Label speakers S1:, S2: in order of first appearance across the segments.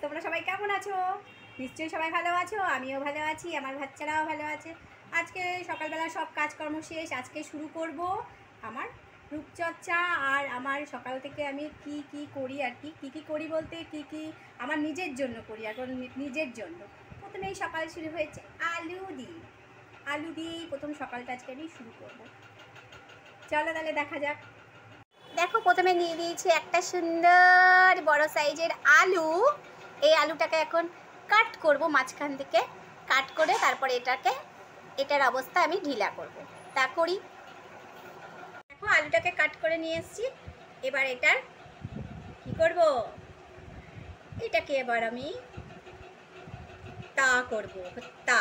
S1: তোমরা সবাই কেমন আছো? নিশ্চয়ই সবাই ভালো আছো, আমিও ভালো আছি, আমার বাচ্চারাও ভালো আছে। আজকে সকালবেলা সব কাজকর্ম শেষ, আজকে শুরু করব আমার রূপচর্চা আর আমার সকাল থেকে আমি কি কি করি আর কি কি কি করি বলতে কি কি আমার নিজের জন্য করি নি- নিজের জন্য। প্রথমেই সকাল শুরু হয়েছে আলু দিয়ে। আলু দিয়েই প্রথম সকালটা আজকে আমি শুরু করব। চলো তাহলে দেখা যাক। দেখো, প্রথমে নিয়ে দিয়েছি একটা সুন্দর বড় সাইজের আলু। এই আলুটাকে এখন কাট করব মাঝখান থেকে। কাট করে তারপরে এটাকে, এটার অবস্থা আমি ঢিলা করব। তা করি। দেখো, আলুটাকে কাট করে নিয়ে এসেছি। এবার এটার কি করব? এটাকে এবার আমি তা করব, তা।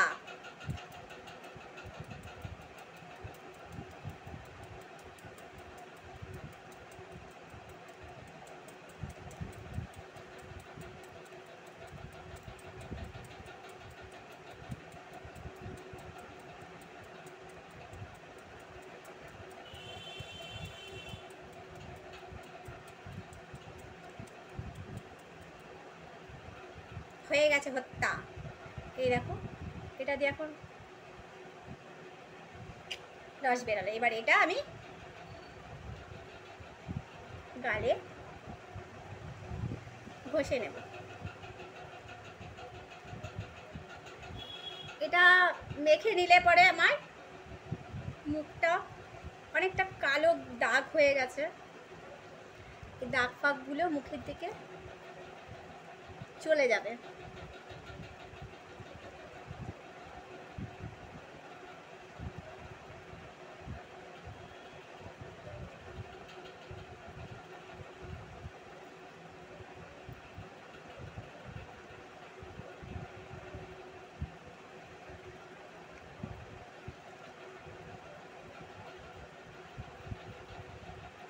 S1: হয়ে গেছে হত্যা। এই দেখো, এটা দিয়ে এখন রস বেরোলো। এবার এটা আমি গালে ঘষে নেব। এটা মেখে নিলে পরে আমার মুখটা অনেকটা কালো দাগ হয়ে গেছে। দাগ ফাগগুলো মুখের দিকে চলে যাবে।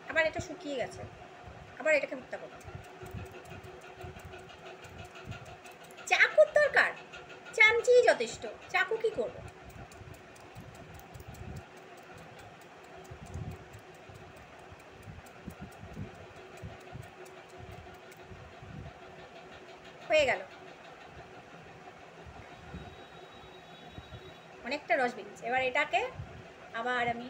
S1: আবার এটা শুকিয়ে গেছে। আবার এটাকে হত্যা করতে যথেষ্ট। চাকু কি করব? হয়ে গেল। অনেকটা রস বেরিয়েছে। এবার এটাকে আবার আমি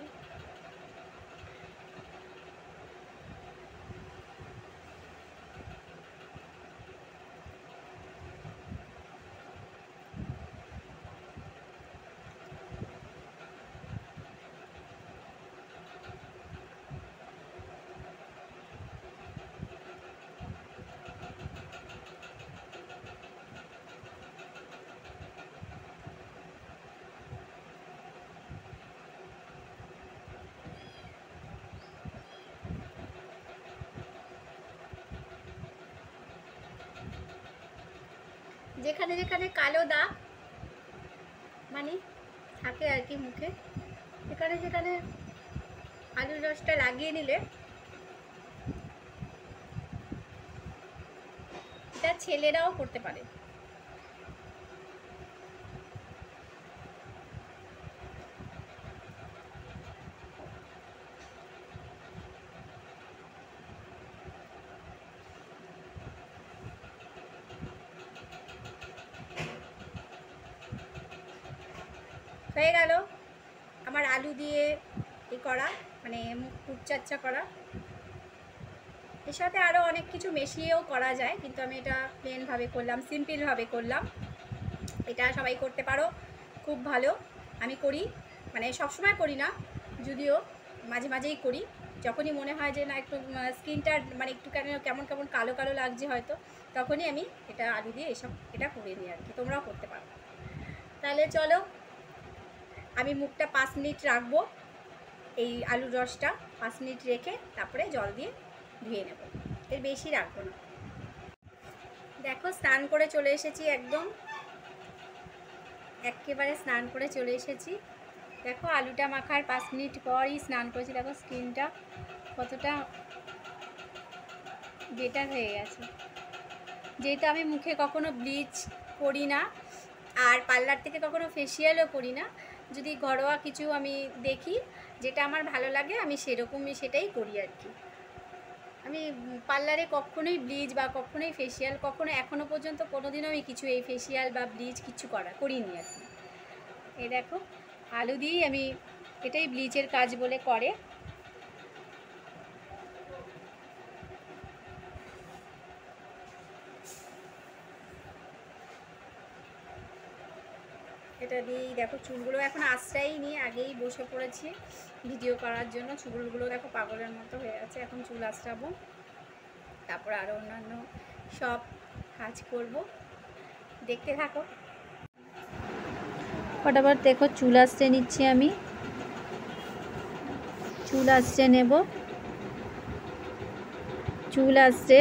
S1: যেখানে যেখানে কালো দাগ মানে থাকে আর কি মুখে, যেখানে যেখানে আলুর রসটা লাগিয়ে নিলে এটা ছেলেরাও করতে পারে হয়ে গেল আমার আলু দিয়ে এ করা মানে মুখ রূপচর্চা করা। এর সাথে আরও অনেক কিছু মিশিয়েও করা যায়, কিন্তু আমি এটা প্লেনভাবে করলাম সিম্পলভাবে করলাম। এটা সবাই করতে পারো, খুব ভালো। আমি করি মানে সবসময় করি না, যদিও মাঝে মাঝেই করি। যখনই মনে হয় যে না, একটু স্কিনটা মানে একটু কেন কেমন কেমন কালো কালো লাগছে হয়তো, তখনই আমি এটা আলু দিয়ে এসব, এটা করে নিই আর কি, তোমরাও করতে পারো। তাহলে চলো আমি মুখটা পাঁচ মিনিট রাখব, এই আলুর রসটা পাঁচ মিনিট রেখে তারপরে জল দিয়ে ধুয়ে নেব। এর বেশি রাখব না। দেখো, স্নান করে চলে এসেছি একদম। একেবারে স্নান করে চলে এসেছি। দেখো, আলুটা মাখার পাঁচ মিনিট পরই স্নান করেছি। দেখো, স্কিনটা কতটা বেটার হয়ে গেছে। যেহেতু আমি মুখে কখনো ব্লিচ করি না, আর পার্লার থেকে কখনো ফেসিয়ালও করি না যদি ঘরোয়া কিছু আমি দেখি যেটা আমার ভালো লাগে, আমি সেরকমই সেটাই করি আর কি। আমি পার্লারে কখনোই ব্লিচ বা কখনোই ফেসিয়াল কখনো এখনও পর্যন্ত কোনোদিনও আমি কিছু এই ফেসিয়াল বা ব্লিচ কিছু করা, করিনি আর কি। এ দেখো, আলু দিয়েই আমি এটাই ব্লিচের কাজ বলে করে। এটা দিয়েই দেখো, চুলগুলো এখন আশ্রয়ই নিয়ে আগেই বসে পড়েছি ভিডিও করার জন্য। চুলগুলো দেখো পাগলের মতো হয়ে আছে এখন চুল আশ্রাবো। তারপর আরও অন্যান্য সব কাজ করব। দেখতে থাকো।
S2: ফটাফট দেখো, চুল আসতে নিচ্ছি আমি। চুল আসছে নেব। চুল আসছে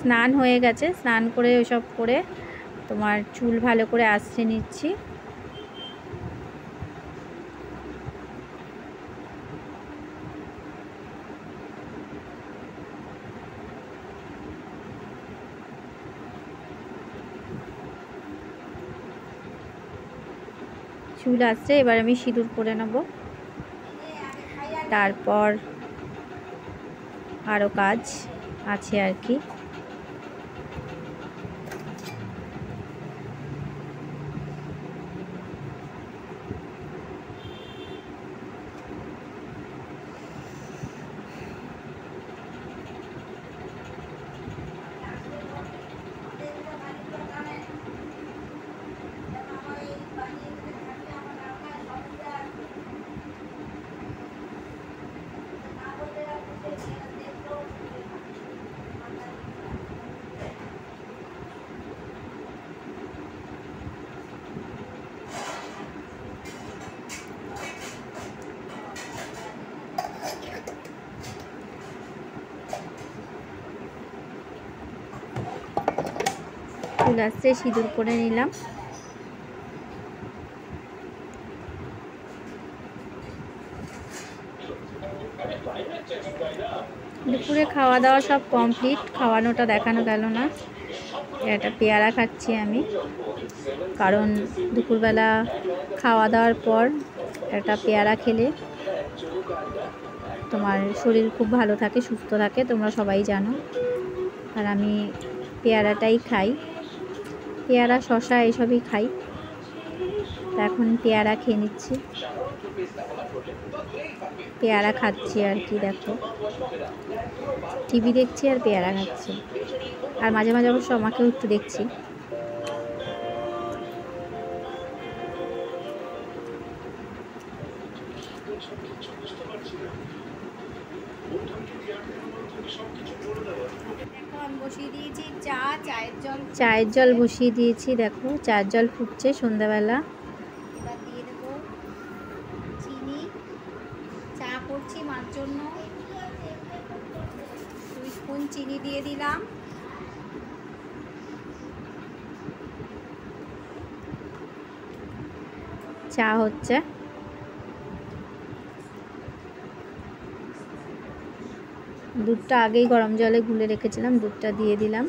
S2: স্নান হয়ে গেছে, স্নান করে ওসব করে তোমার চুল ভালো করে আসছে নিচ্ছি। চুল আসছে এবার আমি সিঁদুর করে নেব। তারপর আরও কাজ আছে আর কি। চুল আসছে, সিঁদুর করে নিলাম। দুপুরে খাওয়া দাওয়া সব কমপ্লিট, খাওয়ানোটা দেখানো গেল না। একটা পেয়ারা খাচ্ছি আমি, কারণ দুপুরবেলা খাওয়া দাওয়ার পর একটা পেয়ারা খেলে তোমার শরীর খুব ভালো থাকে, সুস্থ থাকে, তোমরা সবাই জানো। আর আমি পেয়ারাটাই খাই। পেয়ারা শশা এসবই খাই। তা এখন পেয়ারা খেয়ে নিচ্ছি। পেয়ারা খাচ্ছি আর কি, দেখো। টিভি দেখছি আর পেয়ারা খাচ্ছি। আর মাঝে মাঝে অবশ্য আমাকেও একটু দেখছি।
S1: চায়ের জল
S2: বসিয়ে দিয়েছি দেখো চায়ের জল ফুটছে সন্ধ্যাবেলা।
S1: দিয়ে দেবো চিনি। চা করছি মার জন্য। দুই স্পুন চিনি দিয়ে দিলাম।
S2: চা হচ্ছে। দুধটা আগেই গরম জলে গুলে রেখেছিলাম, দুধটা দিয়ে দিলাম।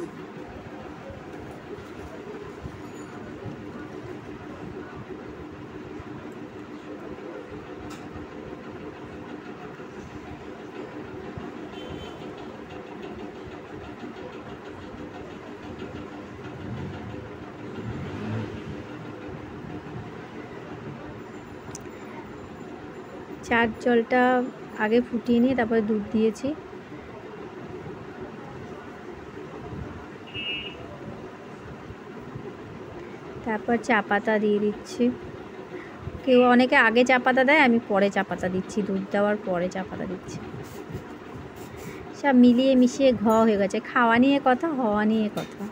S2: চার জলটা আগে ফুটিয়ে নিয়ে তারপরে দুধ দিয়েছি। তারপর চা পাতা দিয়ে দিচ্ছি। কেউ অনেকে আগে চা পাতা দেয়, আমি পরে চা পাতা দিচ্ছি। দুধ দেওয়ার পরে চা পাতা দিচ্ছি। সব মিলিয়ে মিশিয়ে ঘ হয়ে গেছে। খাওয়া নিয়ে কথা, হওয়া নিয়ে কথা।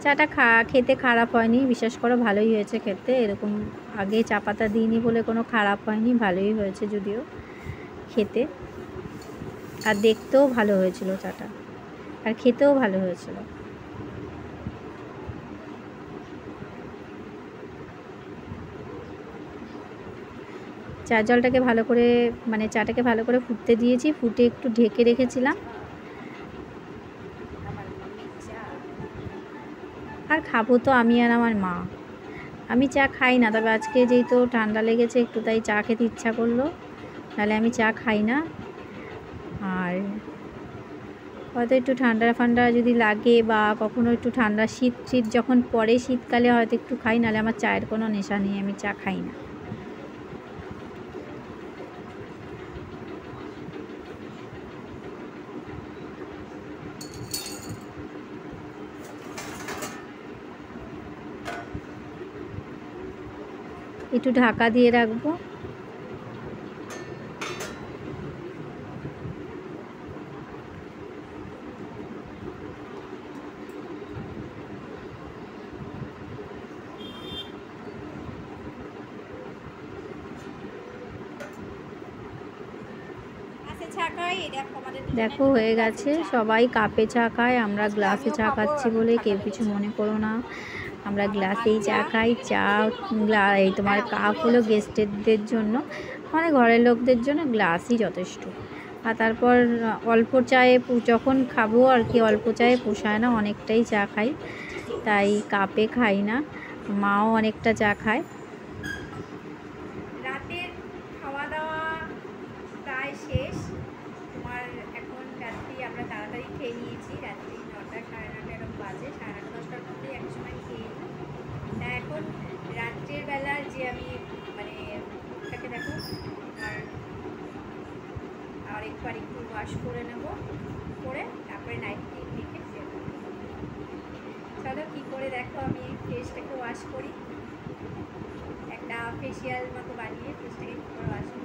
S2: চাটা খা, খেতে খারাপ হয়নি। বিশ্বাস করো, ভালোই হয়েছে খেতে। এরকম আগে চা পাতা দিইনি বলে কোনো খারাপ হয়নি। ভালোই হয়েছে যদিও খেতে। আর দেখতেও ভালো হয়েছিল চাটা। আর খেতেও ভালো হয়েছিল। চা জলটাকে ভালো করে মানে চাটাকে ভালো করে ফুটতে দিয়েছি, ফুটে একটু ঢেকে রেখেছিলাম। আর খাব তো আমি আর আমার মা। আমি চা খাই না, তবে আজকে যেহেতু ঠান্ডা লেগেছে, একটু তাই চা খেতে ইচ্ছা করল। নাহলে আমি চা খাই না। আর হয়তো একটু ঠান্ডা ফান্ডা যদি লাগে বা কখনো একটু ঠান্ডা শীত শীত যখন পড়ে শীতকালে হয়তো একটু খাই, নাহলে আমার চায়ের কোনো নেশা নেই, আমি চা খাই না। একটু ঢাকা দিয়ে রাখব।
S1: আচ্ছা দেখো
S2: হয়ে গেছে। সবাই কাপে চা খায় আমরা গ্লাসে চা খাচ্ছি বলে কেউ কিছু মনে করো না। আমরা গ্লাসেই চা খাই, চা, গ্লা- এই তোমার কাপ হলো গেস্টেদের জন্য। মানে ঘরের লোকদের জন্য গ্লাসই যথেষ্ট। আর তারপর অল্প চায়ে যখন খাব আর কি অল্প চায়ে পোষায় না, অনেকটাই চা খাই। তাই কাপে খাই না, মাও অনেকটা চা খায়
S1: রাতের খাওয়া দাওয়া প্রায় শেষ তোমার এখন রাত্রি আমরা তাড়াতাড়ি খেয়ে নিয়েছি রাত্রি নটা সাড়ে নটা এরকম বাজে সাড়ে নটা দশটার মধ্যেই এক সময় খেয়ে নিই তা এখন রাত্রের বেলার যে আমি মানে মুখটাকে দেখো আর আর একটু আর একটু ওয়াশ করে নেব করে তারপরে নাইট ক্রিম মেখে ফেলব চলো কী দেখো আমি ফেসটাকে ওয়াশ করি। একটা ফেসিয়াল মতো বানিয়ে ফেসটাকে কী করে ওয়াশ করি।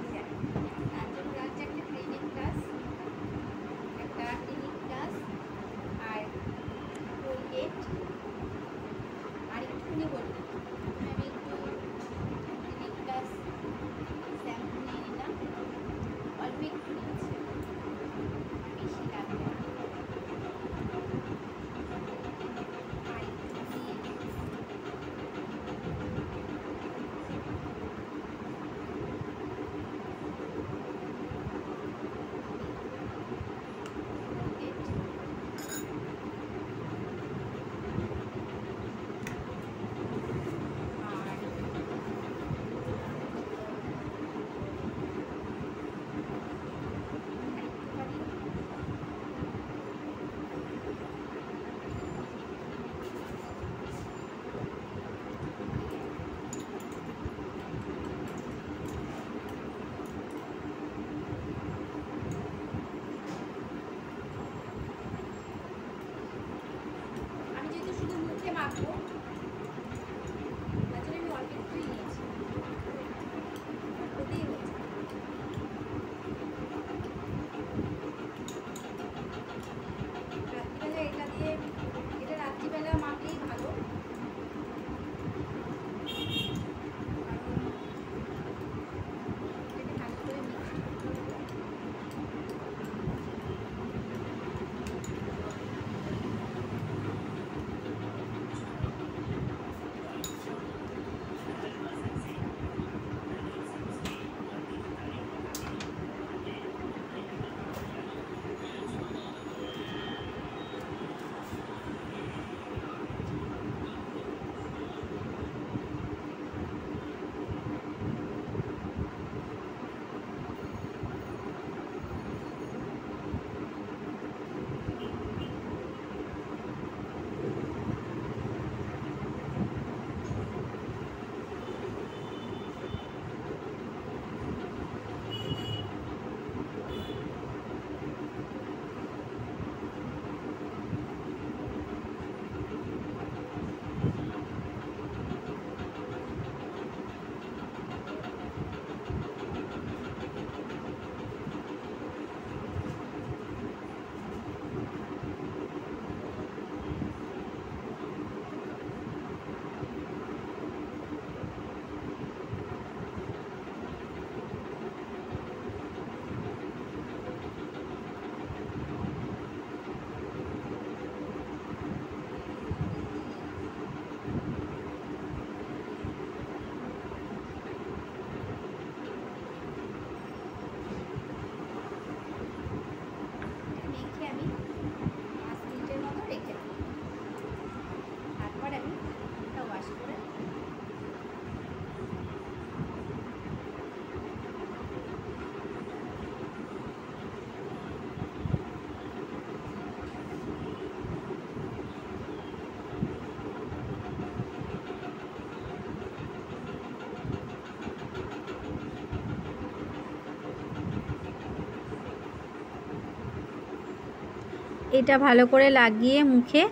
S2: এটা ভালো করে লাগিয়ে মুখে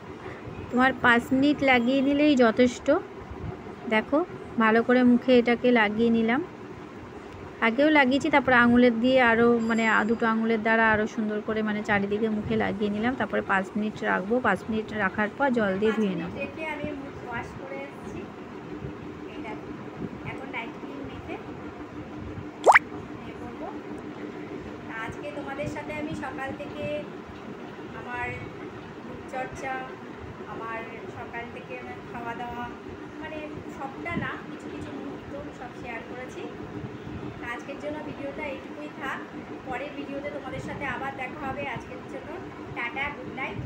S2: তোমার পাঁচ মিনিট লাগিয়ে নিলেই যথেষ্ট। দেখো, ভালো করে মুখে এটাকে লাগিয়ে নিলাম। আগেও লাগিয়েছি, তারপরে আঙুলের দিয়ে আরও মানে দুটো আঙুলের দ্বারা আরও সুন্দর করে মানে চারিদিকে মুখে লাগিয়ে নিলাম। তারপরে পাঁচ মিনিট রাখব। পাঁচ মিনিট রাখার পর জল দিয়ে ধুয়ে নেব।
S1: আজকে তোমাদের সাথে আমি সকাল থেকে শরীরচর্চা আমার সকাল থেকে খাওয়া দাওয়া মানে সবটা না, কিছু কিছু মুহূর্ত সব শেয়ার করেছি। আজকের জন্য ভিডিওটা এইটুকুই থাক। পরের ভিডিওতে তোমাদের সাথে আবার দেখা হবে আজকের জন্য। Tata good night